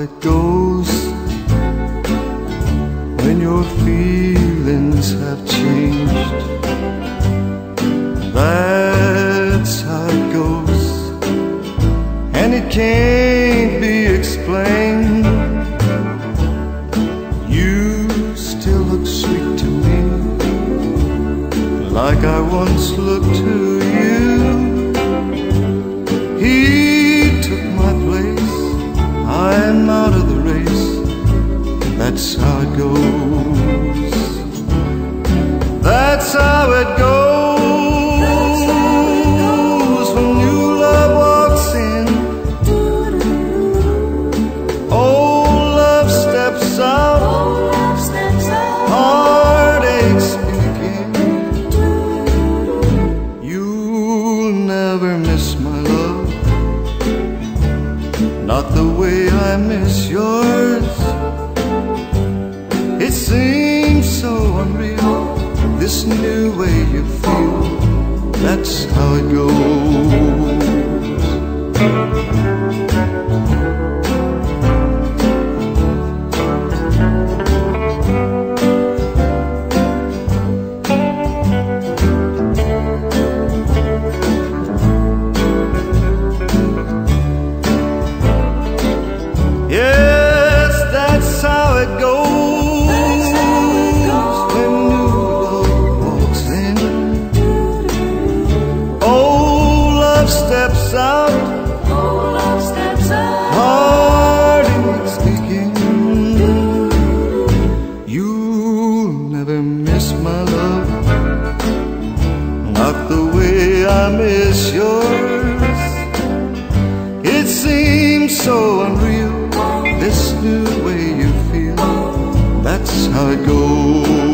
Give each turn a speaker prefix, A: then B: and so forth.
A: it goes when your feelings have changed. That's how it goes, and it can't be explained. You still look sweet to me, like I once looked to you. Not the way I miss yours. It seems so unreal, this new way you feel. That's how it goes. I yours. It seems so unreal, this new way you feel. That's how it goes.